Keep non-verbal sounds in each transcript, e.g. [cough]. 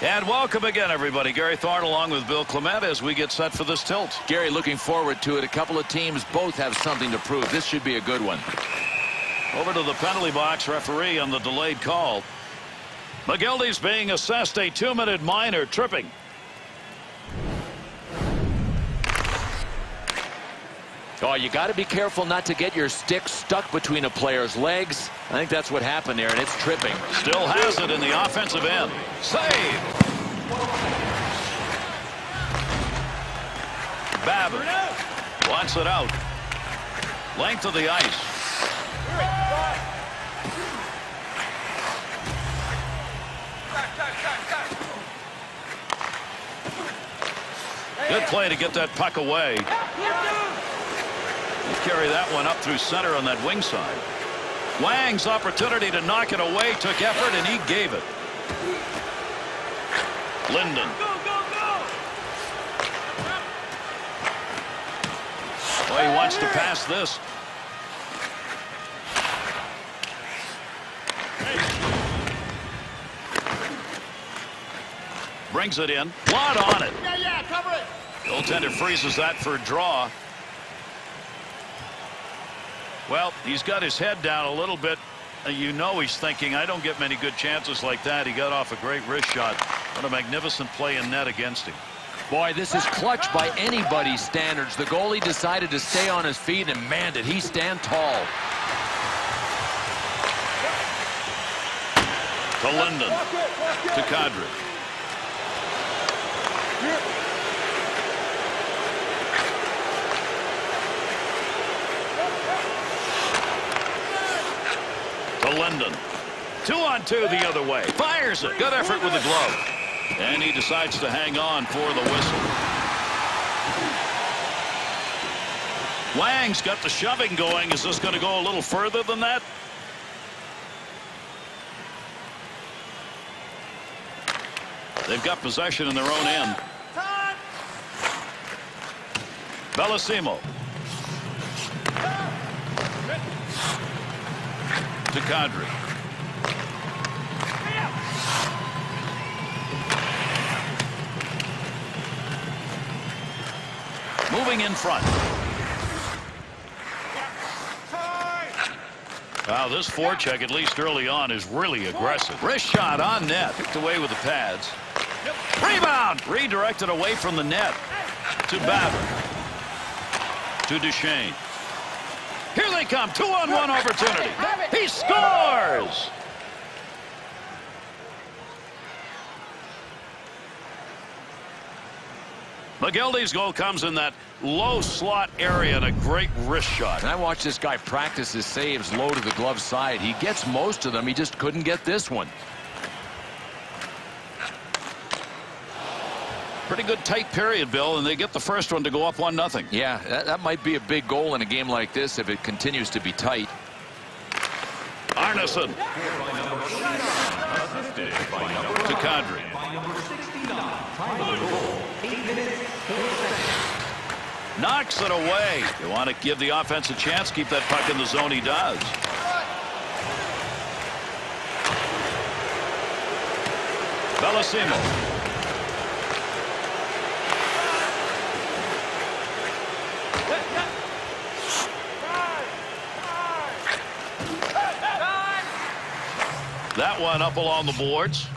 And welcome again, everybody. Gary Thorne along with Bill Clement as we get set for this tilt. Gary, looking forward to it. A couple of teams both have something to prove. This should be a good one. Over to the penalty box referee on the delayed call. McGildy's being assessed a two-minute minor tripping. Oh, you got to be careful not to get your stick stuck between a player's legs. I think that's what happened there, and it's tripping. Still has it in the offensive end. Save! Babbitt wants it out. Length of the ice. Good play to get that puck away. Carry that one up through center on that wing side. Wang's opportunity to knock it away took effort, and he gave it. Linden. Oh, he wants to pass this. Brings it in. Blood on it. Yeah, yeah, cover it. Goaltender freezes that for a draw. Well, he's got his head down a little bit. Uh, you know he's thinking, I don't get many good chances like that. He got off a great wrist shot. What a magnificent play in net against him. Boy, this is clutch by anybody's standards. The goalie decided to stay on his feet, and man, did he stand tall. To Linden. To Kadri. Linden. Two on two the other way. Fires it. Good effort with the glove. And he decides to hang on for the whistle. Wang's got the shoving going. Is this going to go a little further than that? They've got possession in their own end. Bellissimo. To Kadri. Moving in front. Wow, this forecheck, at least early on, is really aggressive. Wrist shot on net. Picked away with the pads. Rebound! Redirected away from the net. To Babbitt. To Duchene. Here they come. Two on one opportunity. He scores! McGildy's goal comes in that low slot area and a great wrist shot. And I watched this guy practice his saves low to the glove side. He gets most of them. He just couldn't get this one. Pretty good tight period, Bill, and they get the first one to go up one nothing. Yeah, that, that might be a big goal in a game like this if it continues to be tight. Arnason. To Kadri. Knocks it away. You want to give the offense a chance, keep that puck in the zone. He does. Bellissimo. That one up along the boards.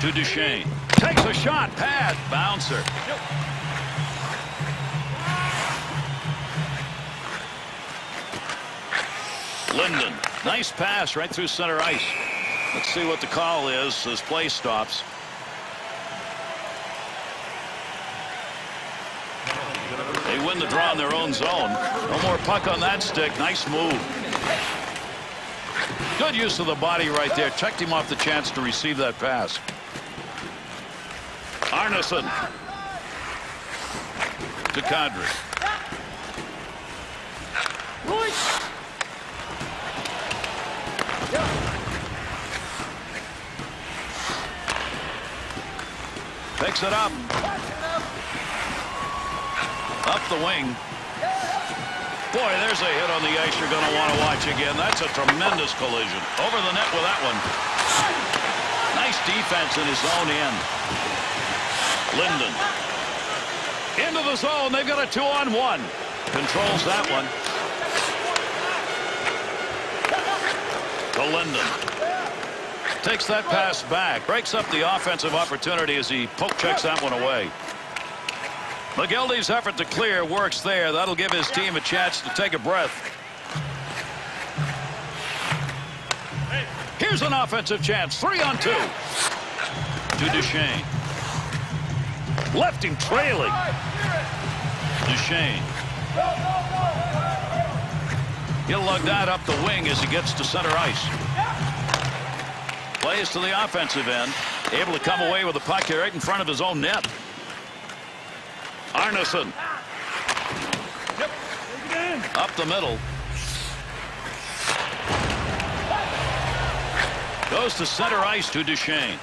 To Duchene. Takes a shot. Pad. Bouncer. Linden. Nice pass right through center ice. Let's see what the call is as play stops. They win the draw in their own zone. No more puck on that stick. Nice move. Good use of the body right there. Checked him off the chance to receive that pass. Arnason. To Kadri. Picks it up. Up the wing. Boy, there's a hit on the ice you're going to want to watch again. That's a tremendous collision. Over the net with that one. Nice defense in his own end. Linden. Into the zone. They've got a two-on-one. Controls that one. To Linden. Takes that pass back. Breaks up the offensive opportunity as he poke checks that one away. McGildy's effort to clear works there. That'll give his team a chance to take a breath. Here's an offensive chance. Three on two. To Duchene. Left him trailing. Duchene. He'll lug that up the wing as he gets to center ice. Plays to the offensive end. Able to come away with the puck here right in front of his own net. Arneson. Up the middle. Goes to center ice to Duchene.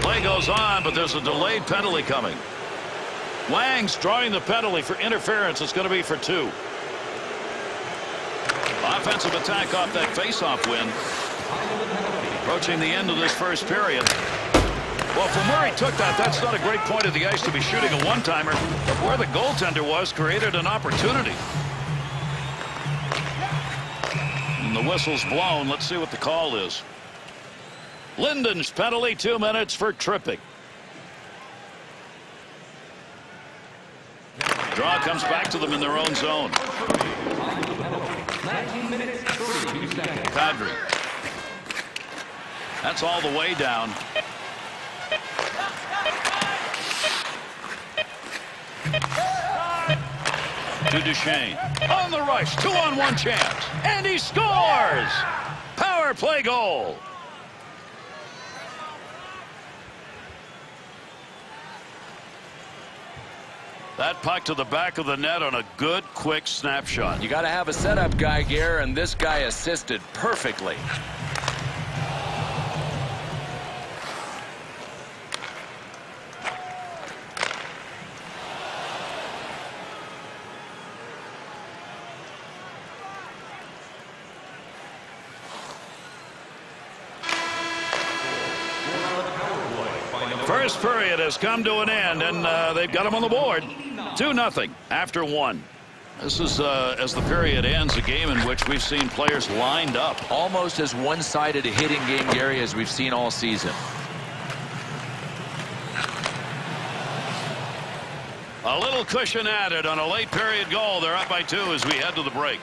Play goes on, but there's a delayed penalty coming. Wang's drawing the penalty for interference. It's going to be for two. Offensive attack off that faceoff win. Approaching the end of this first period. Well, from where he took that, that's not a great point of the ice to be shooting a one-timer. But where the goaltender was created an opportunity. And the whistle's blown. Let's see what the call is. Linden's penalty, two minutes for tripping. Draw comes back to them in their own zone. Kadri. That's all the way down. To Duchene. On the rush. Two on one chance. And he scores! Power play goal. That puck to the back of the net on a good, quick snapshot. You got to have a setup guy, Gare, and this guy assisted perfectly. First period has come to an end, and uh, they've got them on the board. 2 nothing after one. This is, uh, as the period ends, a game in which we've seen players lined up. Almost as one-sided a hitting game, Gary, as we've seen all season. A little cushion added on a late period goal. They're up by two as we head to the break.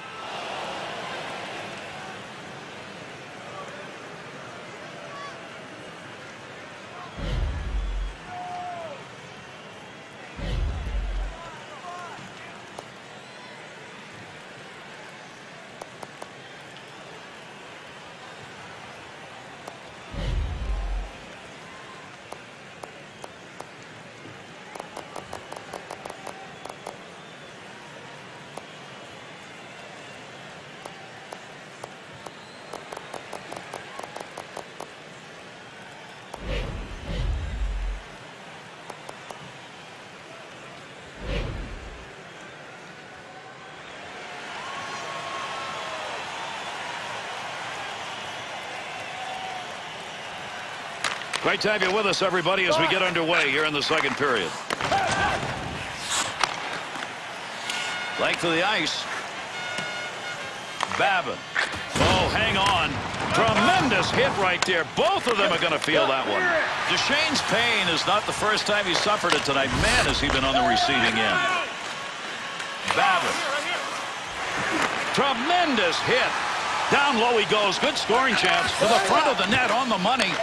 Great to have you with us, everybody, as we get underway here in the second period. Length of the ice. Babin. Oh, hang on. Tremendous hit right there. Both of them are going to feel that one. Duchene's pain is not the first time he suffered it tonight. Man, has he been on the receiving end. Babin. Tremendous hit. Down low he goes. Good scoring chance to the front of the net on the money.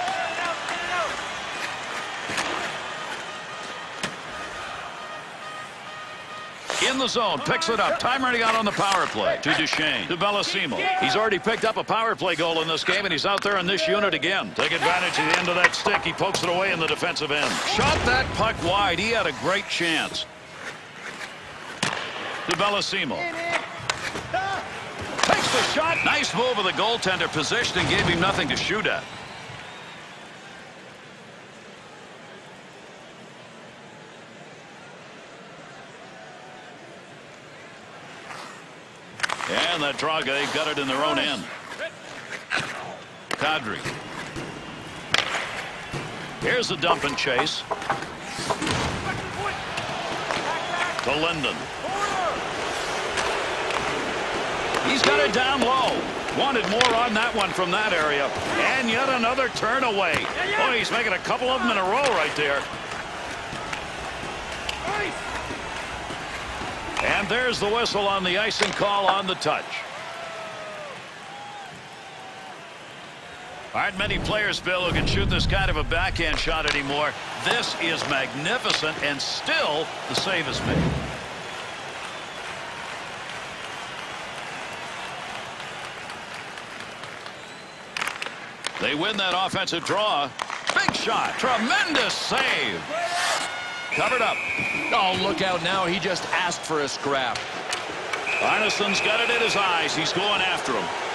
In the zone. Picks it up. Time running out on the power play. To Duchene. To Bellissimo. He's already picked up a power play goal in this game, and he's out there in this unit again. Take advantage of the end of that stick. He pokes it away in the defensive end. Shot that puck wide. He had a great chance. To Bellissimo. Takes the shot. Nice move of the goaltender. Positioning gave him nothing to shoot at. That Draga got it in their own end. Kadri. Here's the dump and chase. To Linden. He's got it down low. Wanted more on that one from that area. And yet another turn away. Oh, he's making a couple of them in a row right there. And there's the whistle on the icing call on the touch. Aren't many players, Bill, who can shoot this kind of a backhand shot anymore. This is magnificent, and still the save is made. They win that offensive draw. Big shot. Tremendous save. Covered up. Oh, look out now. He just asked for a scrap. Arneson's got it in his eyes. He's going after him.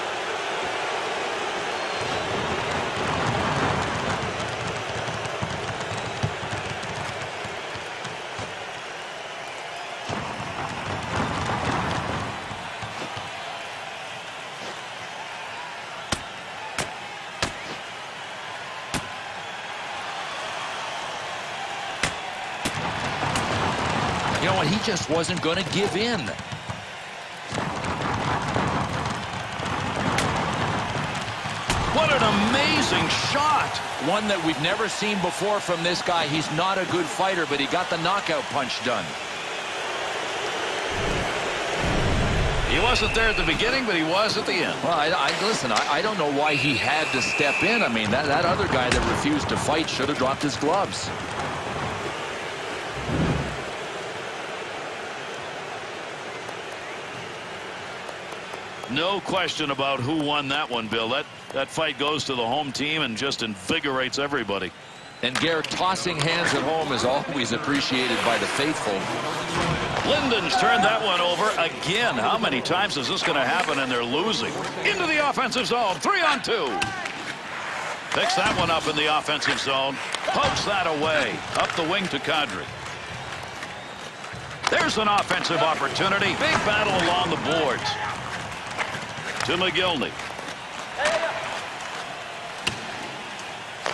What? He just wasn't going to give in. What an amazing shot. One that we've never seen before from this guy. He's not a good fighter, but he got the knockout punch done. He wasn't there at the beginning, but he was at the end. Well, I, I listen, I, I don't know why he had to step in. I mean, that, that other guy that refused to fight should have dropped his gloves. No question about who won that one, Bill. That, that fight goes to the home team and just invigorates everybody. And Garrett, tossing hands at home is always appreciated by the faithful. Linden's turned that one over again. How many times is this going to happen and they're losing? Into the offensive zone. Three on two. Picks that one up in the offensive zone. Pokes that away. Up the wing to Kadri. There's an offensive opportunity. Big battle along the boards. To McGillney.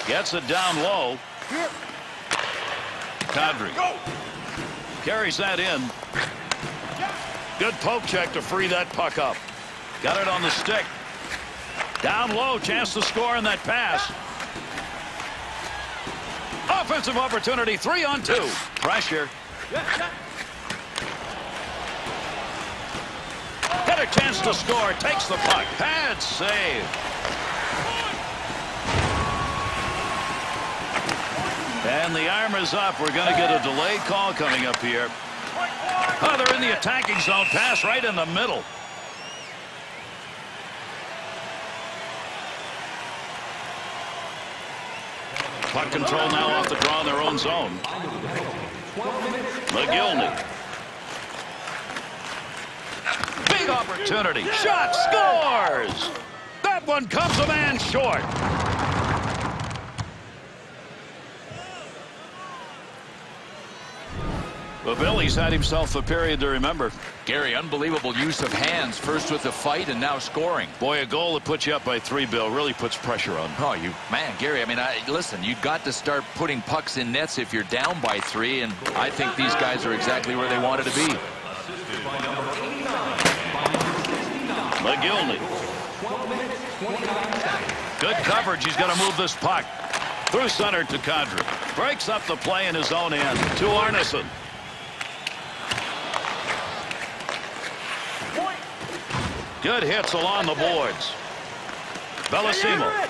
Gets it down low. Kadri. Carries that in. Good poke check to free that puck up. Got it on the stick. Down low, chance to score in that pass. Offensive opportunity, three on two. Pressure. Got a chance to score, takes the puck. Pad save. And the arm is up. We're going to get a delay call coming up here. Oh, they're in the attacking zone. Pass right in the middle. Puck control now off the draw in their own zone. McGillney. Opportunity. Shot scores. That one comes a man short. Well, Billy's had himself a period to remember. Gary, unbelievable use of hands. First with the fight and now scoring. Boy, a goal that puts you up by three, Bill, really puts pressure on. Oh, you man, Gary. I mean, I, listen. you've got to start putting pucks in nets if you're down by three, and I think these guys are exactly where they wanted to be. McGillney. Good coverage. He's going to move this puck through center to Kadri. Breaks up the play in his own end to Arneson. Good hits along the boards. Bellissimo.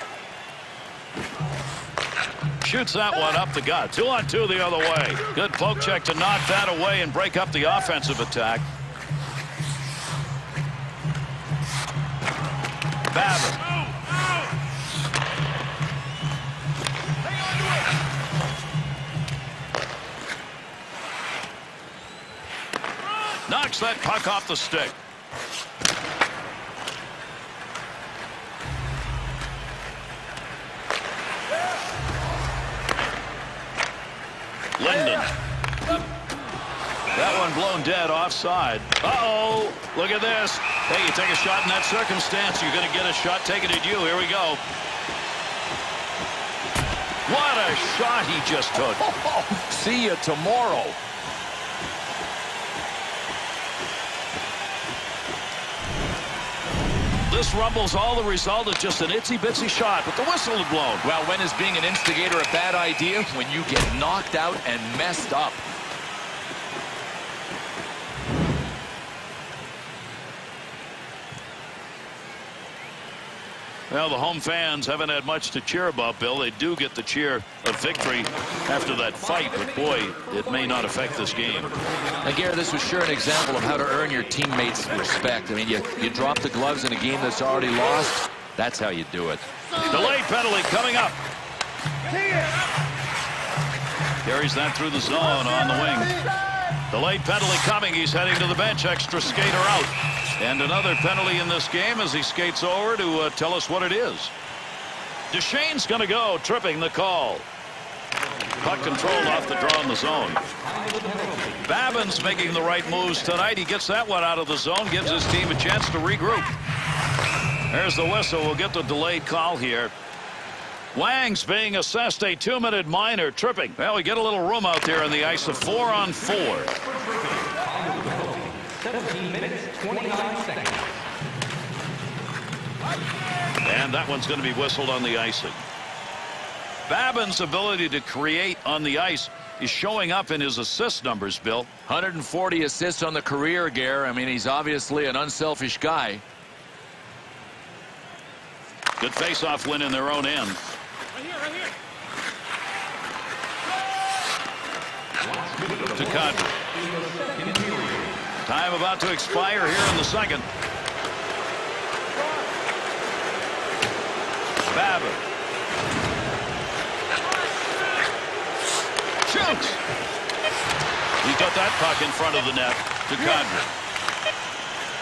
Shoots that one up the gut. Two on two the other way. Good poke check to knock that away and break up the offensive attack. Babbitt. Knocks that puck off the stick. Linden. That one blown dead offside. Uh-oh. Look at this. Hey, you take a shot in that circumstance, you're going to get a shot taken at you. Here we go. What a shot he just took. [laughs] See you tomorrow. This rumble's all the result of just an itsy-bitsy shot, but the whistle had blown. Well, when is being an instigator a bad idea? When you get knocked out and messed up. Well, the home fans haven't had much to cheer about, Bill. They do get the cheer of victory after that fight, but boy, it may not affect this game. And Gary, this was sure an example of how to earn your teammates' respect. I mean, you, you drop the gloves in a game that's already lost. That's how you do it. Delayed penalty coming up. Carries that through the zone on the wing. Delayed penalty coming. He's heading to the bench. Extra skater out. And another penalty in this game as he skates over to uh, tell us what it is. Duchesne's going to go, tripping the call. Puck controlled off the draw in the zone. Babin's making the right moves tonight. He gets that one out of the zone, gives his team a chance to regroup. There's the whistle. We'll get the delayed call here. Wang's being assessed a two-minute minor tripping. Well, we get a little room out there on the ice of four on four. 17 minutes, 29 seconds. And that one's going to be whistled on the icing. Babin's ability to create on the ice is showing up in his assist numbers, Bill. 140 assists on the career, Gare. I mean, he's obviously an unselfish guy. Good face-off win in their own end. Right here, right here. To Kadri. Time about to expire here in the second. Babin. Shoots. He got that puck in front of the net to Kadri.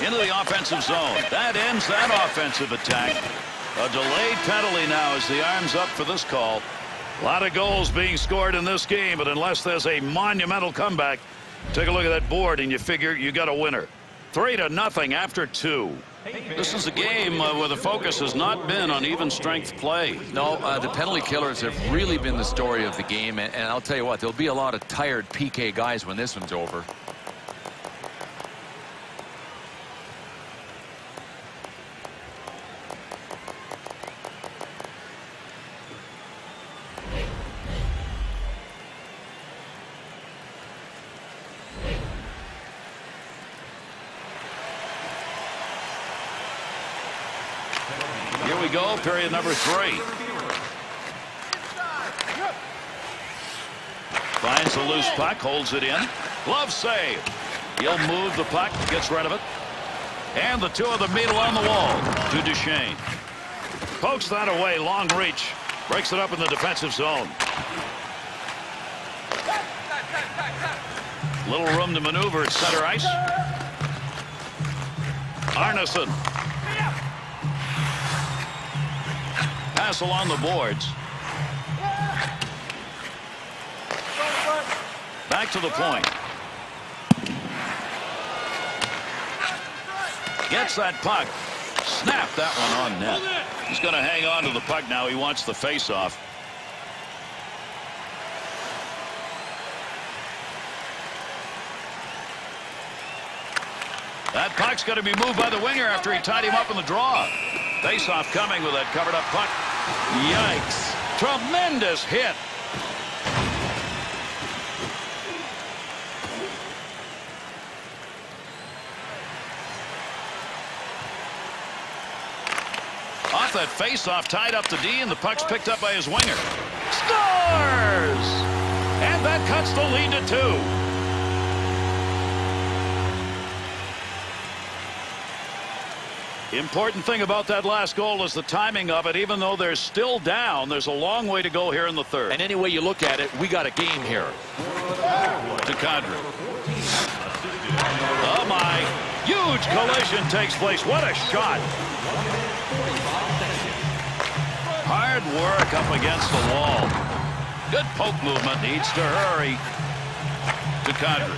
Into the offensive zone. That ends that offensive attack. A delayed penalty now as the arm's up for this call. A lot of goals being scored in this game, but unless there's a monumental comeback, Take a look at that board, and you figure you got a winner. Three to nothing after two. This is a game uh, where the focus has not been on even strength play. No, uh, the penalty killers have really been the story of the game, and, and I'll tell you what, there'll be a lot of tired PK guys when this one's over. go, period number three. Finds the loose puck, holds it in. Glove save. He'll move the puck, gets rid of it. And the two of them meet along the wall to Duchesne. Pokes that away, long reach. Breaks it up in the defensive zone. Little room to maneuver at center ice. Arnason pass along the boards. Back to the point. Gets that puck. Snap that one on net. He's going to hang on to the puck now. He wants the face-off. That puck's going to be moved by the winger after he tied him up in the draw. Face-off coming with that covered up puck. Yikes. Tremendous hit. Off that face-off, tied up to D, and the puck's picked up by his winger. Scores! And that cuts the lead to two. Important thing about that last goal is the timing of it. Even though they're still down, there's a long way to go here in the third. And any way you look at it, we got a game here. To Kadri. Oh, my. Huge collision takes place. What a shot. Hard work up against the wall. Good poke movement. Needs to hurry. To Kadri.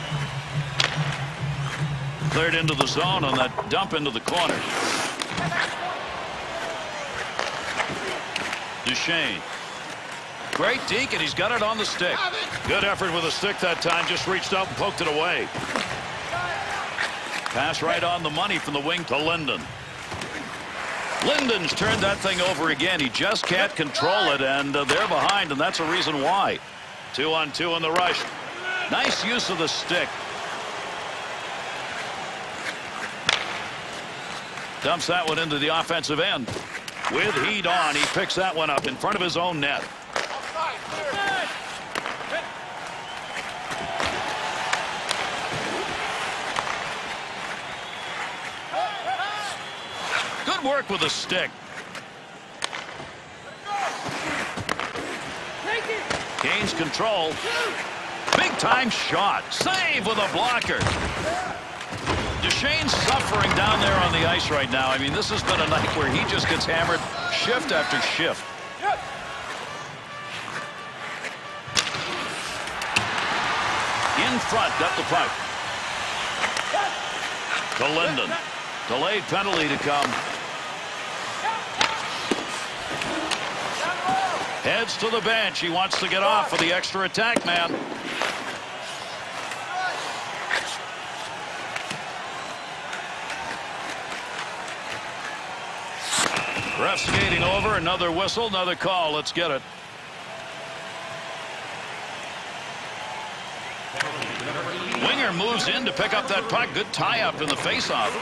Cleared into the zone on that dump into the corner. Duchesne. Great deke, and he's got it on the stick. Good effort with the stick that time. Just reached out and poked it away. Pass right on the money from the wing to Linden. Linden's turned that thing over again. He just can't control it, and uh, they're behind, and that's a reason why. Two on two in the rush. Nice use of the stick. Dumps that one into the offensive end. With heat on, he picks that one up in front of his own net. Good work with the stick. Gains control. Big time shot. Save with a blocker. Duchene's suffering down there on the ice right now. I mean, this has been a night where he just gets hammered shift after shift. In front, got the puck. To Linden. Delayed penalty to come. Heads to the bench. He wants to get off for the extra attack man. Ref skating over. Another whistle. Another call. Let's get it. Winger moves in to pick up that puck. Good tie-up in the face-off.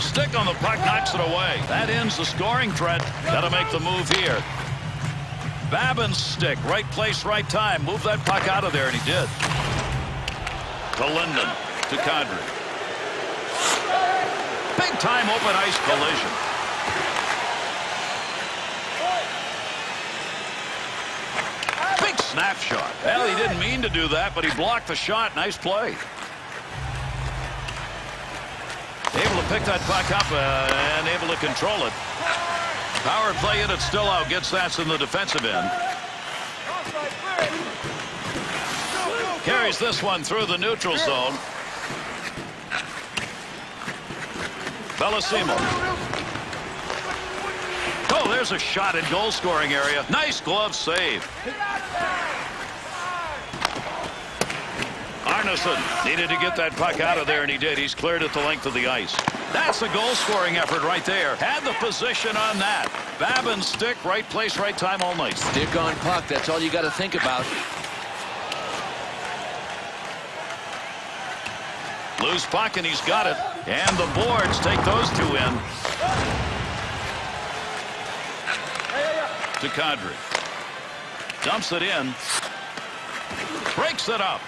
Stick on the puck knocks it away. That ends the scoring threat. Got to make the move here. Babin's stick. Right place, right time. Move that puck out of there, and he did. To Linden. To Kadri. Time open ice collision. Big snapshot. Well, he didn't mean to do that, but he blocked the shot. Nice play. Able to pick that puck up uh, and able to control it. Power play in it still out. Gets that in the defensive end. Carries this one through the neutral zone. Bellissimo. Oh, there's a shot in goal scoring area. Nice glove save. Arnason needed to get that puck out of there, and he did. He's cleared it the length of the ice. That's a goal-scoring effort right there. Had the position on that. Babin stick, right place, right time all night. Stick on puck. That's all you got to think about. Loose puck, and he's got it. And the boards take those two in. To Kadri. Dumps it in. Breaks it up.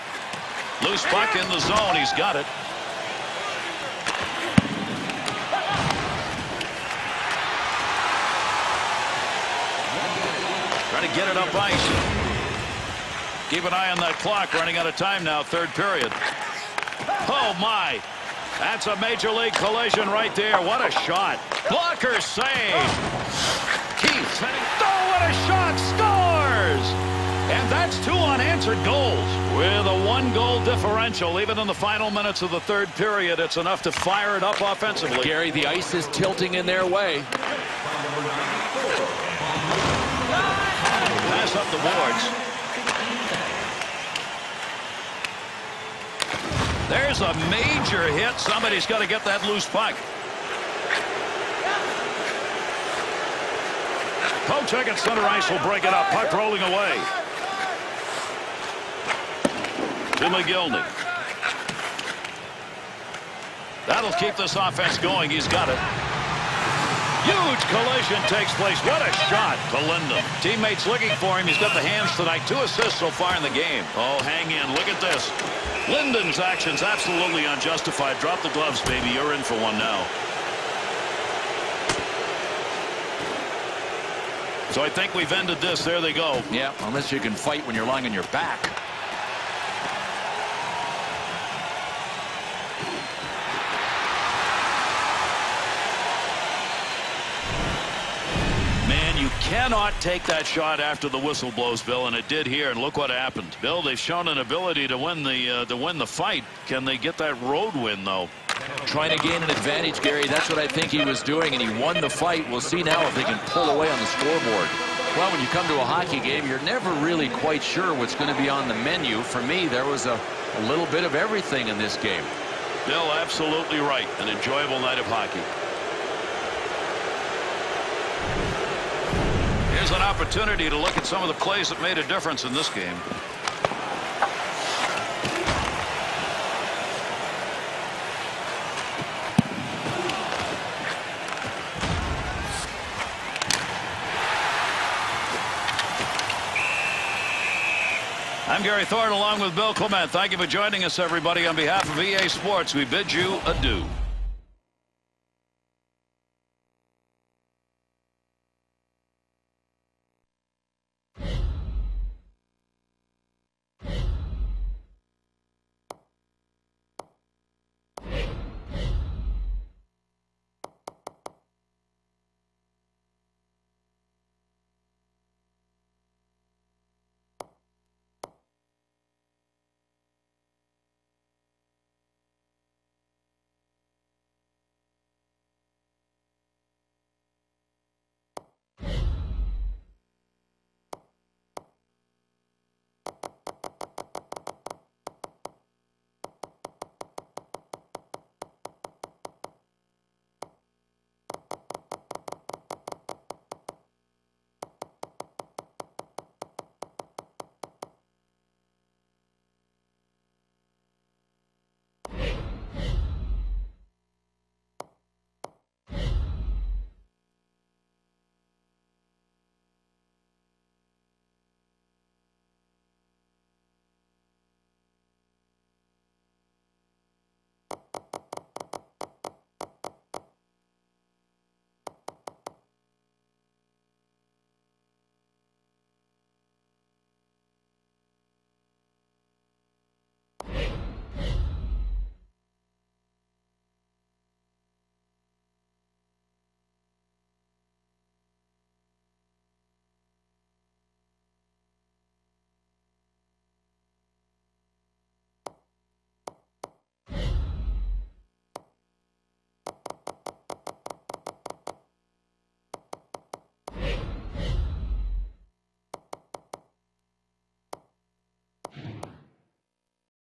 Loose puck in the zone. He's got it. Trying to get it up ice. Keep an eye on that clock. Running out of time now. Third period. Oh, my. That's a major league collision right there. What a shot. Blocker save. Keith. Oh, what a shot. Scores. And that's two unanswered goals. With a one-goal differential, even in the final minutes of the third period, it's enough to fire it up offensively. Gary, the ice is tilting in their way. Pass up the boards. There's a major hit. Somebody's got to get that loose puck. Poke check at center ice will break it up. Puck rolling away. To McGillney. That'll keep this offense going. He's got it. Huge collision takes place. What a shot to. Teammates looking for him. He's got the hands tonight. Two assists so far in the game. Oh, hang in. Look at this. Linden's actions absolutely unjustified. Drop the gloves, baby. You're in for one now. So I think we've ended this. There they go. Yeah, unless you can fight when you're lying on your back. Man, you cannot take that shot after the whistle blows, Bill, and it did here. And look what happened. Bill, they've shown an ability to win the uh, to win the fight. Can they get that road win though? Trying to gain an advantage, Gary. That's what I think he was doing, and he won the fight. We'll see now if they can pull away on the scoreboard. Well, when you come to a hockey game, you're never really quite sure what's going to be on the menu. For me, there was a, a little bit of everything in this game. Bill, absolutely right. An enjoyable night of hockey. Here's an opportunity to look at some of the plays that made a difference in this game. I'm Gary Thorne along with Bill Clement. Thank you for joining us, everybody. On behalf of EA Sports, we bid you adieu.